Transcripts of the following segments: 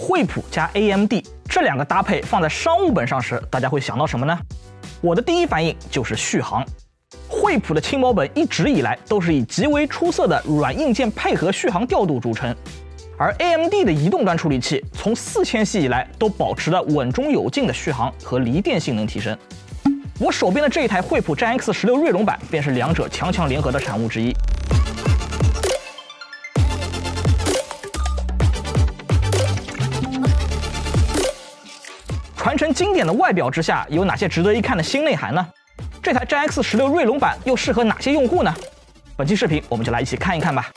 惠普加 AMD 这两个搭配放在商务本上时，大家会想到什么呢？我的第一反应就是续航。惠普的轻薄本一直以来都是以极为出色的软硬件配合续航调度著称，而 AMD 的移动端处理器从四千系以来都保持了稳中有进的续航和离电性能提升。我手边的这一台惠普战 X 十六锐龙版便是两者强强联合的产物之一。传承经典的外表之下，有哪些值得一看的新内涵呢？这台 GX 十六锐龙版又适合哪些用户呢？本期视频我们就来一起看一看吧。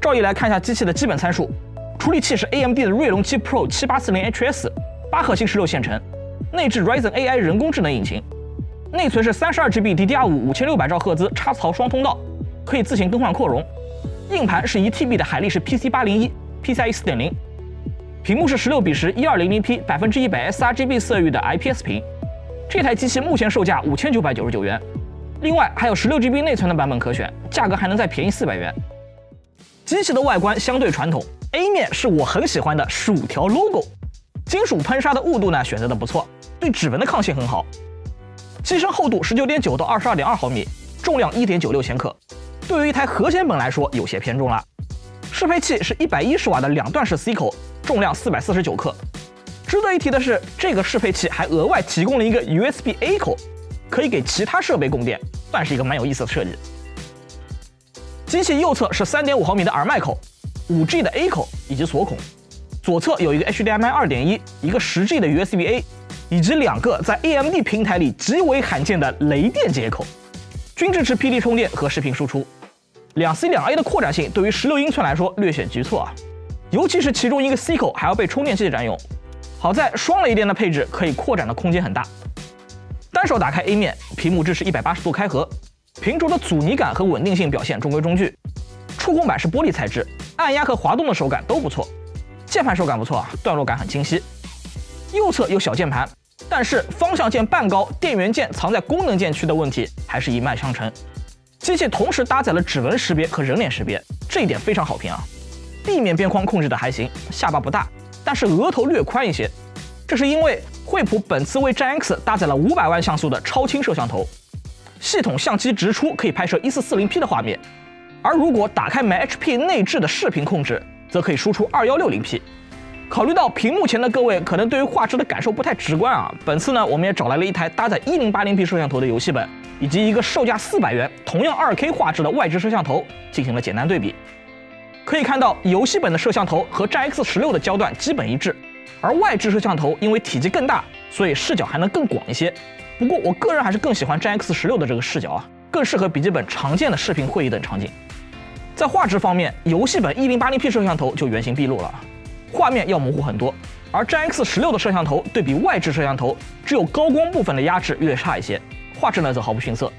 照例来看一下机器的基本参数，处理器是 AMD 的锐龙七 Pro 七八四零 HS，八核心十六线程，内置 Ryzen AI 人工智能引擎，内存是三十二 GB DDR 五五千六百兆赫兹插槽双通道，可以自行更换扩容。硬盘是一 TB 的海力士 PC 八零一 PCIe 四点零。屏幕是十六比十一二零零 P 百分之一百 sRGB 色域的 IPS 屏，这台机器目前售价五千九百九十九元，另外还有十六 GB 内存的版本可选，价格还能再便宜四百元。机器的外观相对传统，A 面是我很喜欢的薯条 logo，金属喷砂的雾度呢选择的不错，对指纹的抗性很好。机身厚度十九点九到二十二点二毫米，重量一点九六千克，对于一台核显本来说有些偏重了。适配器是一百一十瓦的两段式 C 口。重量四百四十九克。值得一提的是，这个适配器还额外提供了一个 USB A 口，可以给其他设备供电，算是一个蛮有意思的设计。机器右侧是三点五毫米的耳麦口、五 G 的 A 口以及锁孔，左侧有一个 HDMI 二点一、一个十 G 的 USB A，以及两个在 AMD 平台里极为罕见的雷电接口，均支持 PD 充电和视频输出。两 C 两 A 的扩展性对于十六英寸来说略显局促啊。尤其是其中一个 C 口还要被充电器占用，好在双雷电的配置可以扩展的空间很大。单手打开 A 面，屏幕支持一百八十度开合，屏轴的阻尼感和稳定性表现中规中矩。触控板是玻璃材质，按压和滑动的手感都不错。键盘手感不错啊，段落感很清晰。右侧有小键盘，但是方向键半高，电源键藏在功能键区的问题还是一脉相承。机器同时搭载了指纹识别和人脸识别，这一点非常好评啊。背面边框控制的还行，下巴不大，但是额头略宽一些。这是因为惠普本次为战 X 搭载了五百万像素的超清摄像头，系统相机直出可以拍摄一四四零 P 的画面，而如果打开 MyHP 内置的视频控制，则可以输出二幺六零 P。考虑到屏幕前的各位可能对于画质的感受不太直观啊，本次呢我们也找来了一台搭载一零八零 P 摄像头的游戏本，以及一个售价四百元同样二 K 画质的外置摄像头进行了简单对比。可以看到，游戏本的摄像头和战 X 十六的焦段基本一致，而外置摄像头因为体积更大，所以视角还能更广一些。不过我个人还是更喜欢战 X 十六的这个视角啊，更适合笔记本常见的视频会议等场景。在画质方面，游戏本 1080P 摄像头就原形毕露了，画面要模糊很多；而战 X 十六的摄像头对比外置摄像头，只有高光部分的压制略差一些，画质呢则毫不逊色。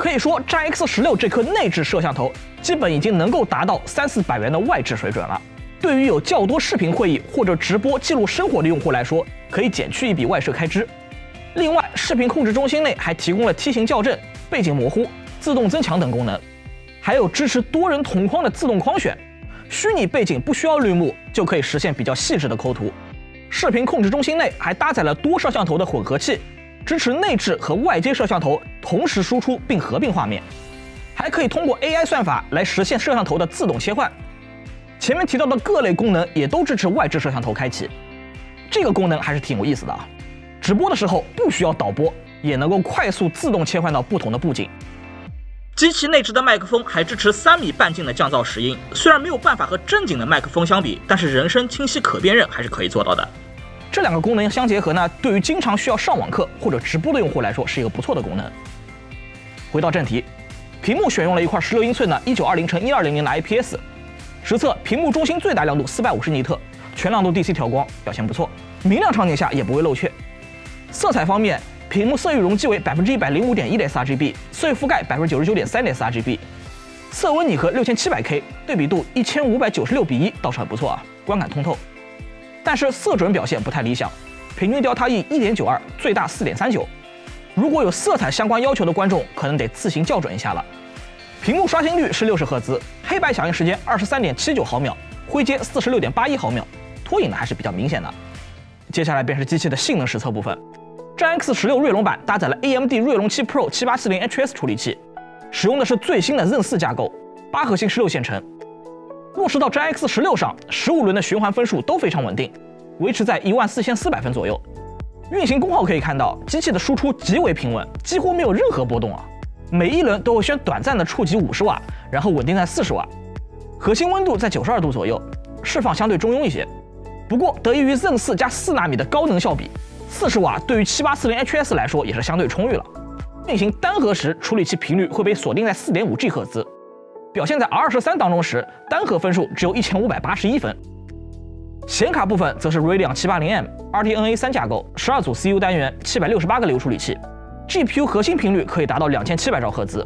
可以说，战 X 十六这颗内置摄像头基本已经能够达到三四百元的外置水准了。对于有较多视频会议或者直播记录生活的用户来说，可以减去一笔外设开支。另外，视频控制中心内还提供了梯形校正、背景模糊、自动增强等功能，还有支持多人同框的自动框选，虚拟背景不需要绿幕就可以实现比较细致的抠图。视频控制中心内还搭载了多摄像头的混合器。支持内置和外接摄像头同时输出并合并画面，还可以通过 AI 算法来实现摄像头的自动切换。前面提到的各类功能也都支持外置摄像头开启，这个功能还是挺有意思的啊！直播的时候不需要导播，也能够快速自动切换到不同的布景。机器内置的麦克风还支持三米半径的降噪拾音，虽然没有办法和正经的麦克风相比，但是人声清晰可辨认还是可以做到的。这两个功能相结合呢，对于经常需要上网课或者直播的用户来说，是一个不错的功能。回到正题，屏幕选用了一块十六英寸的1920乘1200的 IPS，实测屏幕中心最大亮度450尼特，全亮度 DC 调光表现不错，明亮场景下也不会漏怯。色彩方面，屏幕色域容积为百分之一百零五点一的 sRGB，色域覆盖百分之九十九点三的 sRGB，色温拟合六千七百 K，对比度一千五百九十六比一倒是很不错啊，观感通透。但是色准表现不太理想，平均 delta E 一点九二，最大四点三九。如果有色彩相关要求的观众，可能得自行校准一下了。屏幕刷新率是六十赫兹，黑白响应时间二十三点七九毫秒，灰阶四十六点八一毫秒，拖影呢还是比较明显的。接下来便是机器的性能实测部分。战 X 十六锐龙版搭载了 AMD 锐龙七 Pro 七八四零 HS 处理器，使用的是最新的 Zen 四架构，八核心十六线程。落实到 GX 十六上，十五轮的循环分数都非常稳定，维持在一万四千四百分左右。运行功耗可以看到，机器的输出极为平稳，几乎没有任何波动啊。每一轮都会先短暂的触及五十瓦，然后稳定在四十瓦。核心温度在九十二度左右，释放相对中庸一些。不过得益于 Zen 四加四纳米的高能效比，四十瓦对于七八四零 HS 来说也是相对充裕了。运行单核时，处理器频率会被锁定在四点五 G 赫兹。表现在 R 十三当中时，单核分数只有一千五百八十一分。显卡部分则是 Radeon 七八零 M RDNA 三架构，十二组 CU 单元，七百六十八个流处理器，GPU 核心频率可以达到两千七百兆赫兹，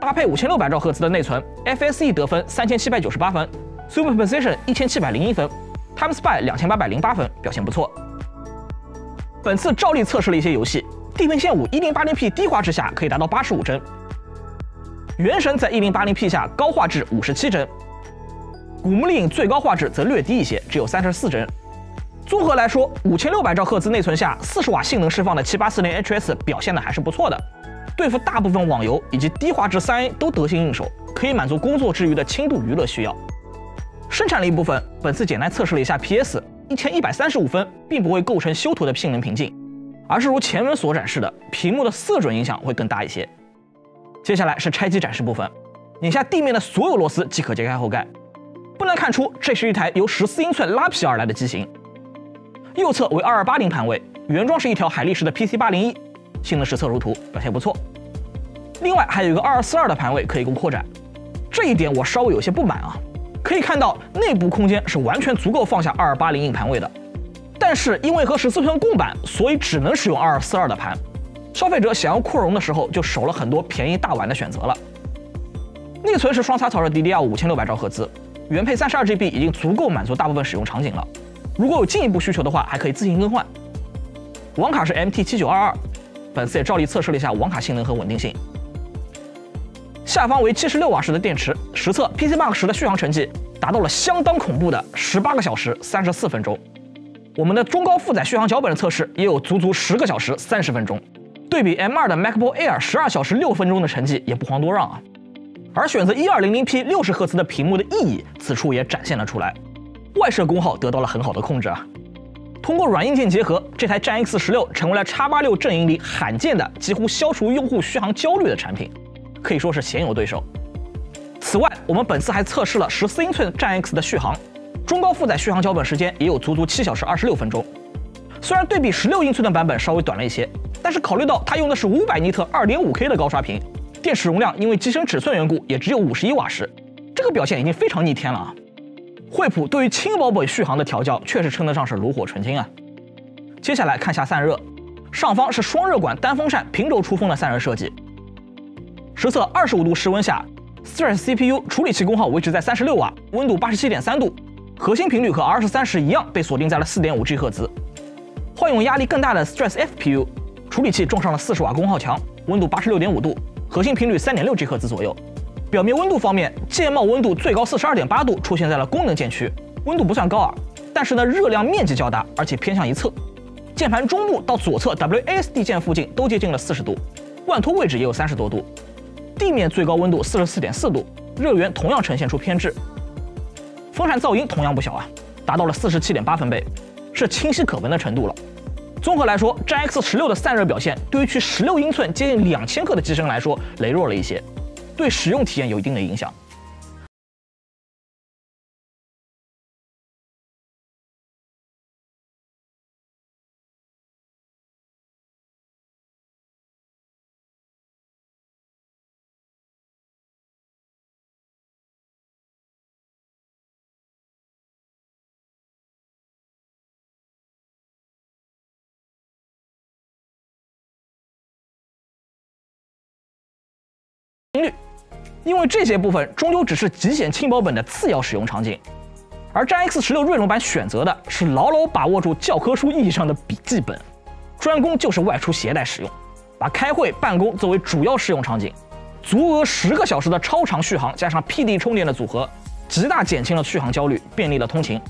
搭配五千六百兆赫兹的内存，FSE 得分三千七百九十八分，Superposition 一千七百零一分，Time Spy 两千八百零八分，表现不错。本次照例测试了一些游戏，《地平线五》一零八零 P 低画质下可以达到八十五帧。原神在 1080P 下高画质五十七帧，古墓丽影最高画质则略低一些，只有三十四帧。综合来说，五千六百兆赫兹内存下四十瓦性能释放的7840 HS 表现的还是不错的，对付大部分网游以及低画质三 A 都得心应手，可以满足工作之余的轻度娱乐需要。生产力部分，本次简单测试了一下 PS，一千一百三十五分，并不会构成修图的性能瓶颈，而是如前文所展示的，屏幕的色准影响会更大一些。接下来是拆机展示部分，拧下地面的所有螺丝即可揭开后盖。不难看出，这是一台由十四英寸拉皮而来的机型。右侧为二二八零盘位，原装是一条海力士的 PC 八零一，性能实测如图，表现不错。另外还有一个二二四二的盘位可以供扩展，这一点我稍微有些不满啊。可以看到内部空间是完全足够放下二二八零硬盘位的，但是因为和十四寸共板，所以只能使用二二四二的盘。消费者想要扩容的时候，就少了很多便宜大碗的选择了。内存是双插槽的 DDR 五千六百兆赫兹，原配三十二 GB 已经足够满足大部分使用场景了。如果有进一步需求的话，还可以自行更换。网卡是 MT 七九二二，本次也照例测试了一下网卡性能和稳定性。下方为七十六瓦时的电池，实测 PCMark 十的续航成绩达到了相当恐怖的十八个小时三十四分钟。我们的中高负载续航脚本的测试也有足足十个小时三十分钟。对比 M2 的 MacBook Air 十二小时六分钟的成绩也不遑多让啊，而选择一二零零 P 六十赫兹的屏幕的意义，此处也展现了出来，外设功耗得到了很好的控制啊。通过软硬件结合，这台战 X 十六成为了 X 八六阵营里罕见的几乎消除用户续航焦虑的产品，可以说是鲜有对手。此外，我们本次还测试了十四英寸战 X 的续航，中高负载续航脚本时间也有足足七小时二十六分钟，虽然对比十六英寸的版本稍微短了一些。但是考虑到它用的是五百尼特二点五 K 的高刷屏，电池容量因为机身尺寸缘故也只有五十一瓦时，这个表现已经非常逆天了啊！惠普对于轻薄本续航的调教确实称得上是炉火纯青啊。接下来看下散热，上方是双热管单风扇平轴出风的散热设计。实测二十五度室温下，Stress CPU 处理器功耗维持在三十六瓦，温度八十七点三度，核心频率和 R 十三时一样被锁定在了四点五 G 赫兹。换用压力更大的 Stress FPU。处理器撞上了四十瓦功耗墙，温度八十六点五度，核心频率三点六 G 赫兹左右。表面温度方面，键帽温度最高四十二点八度，出现在了功能键区，温度不算高啊，但是呢热量面积较大，而且偏向一侧。键盘中部到左侧 WASD 键附近都接近了四十度，腕托位置也有三十多度。地面最高温度四十四点四度，热源同样呈现出偏置。风扇噪音同样不小啊，达到了四十七点八分贝，是清晰可闻的程度了。综合来说，，G X 十六的散热表现对于去十六英寸接近两千克的机身来说羸弱了一些，对使用体验有一定的影响。因为这些部分终究只是极简轻薄本的次要使用场景，而战 X 十六锐龙版选择的是牢牢把握住教科书意义上的笔记本，专攻就是外出携带使用，把开会办公作为主要使用场景，足额十个小时的超长续航加上 PD 充电的组合，极大减轻了续航焦虑，便利了通勤。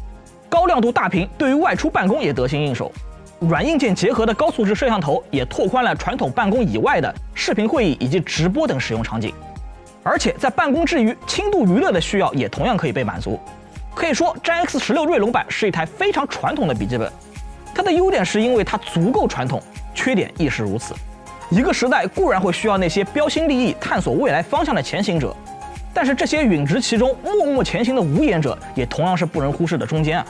高亮度大屏对于外出办公也得心应手，软硬件结合的高素质摄像头也拓宽了传统办公以外的视频会议以及直播等使用场景。而且在办公之余，轻度娱乐的需要也同样可以被满足。可以说，战 X 十六锐龙版是一台非常传统的笔记本。它的优点是因为它足够传统，缺点亦是如此。一个时代固然会需要那些标新立异、探索未来方向的前行者。但是这些陨植其中、默默前行的无言者，也同样是不容忽视的中间啊。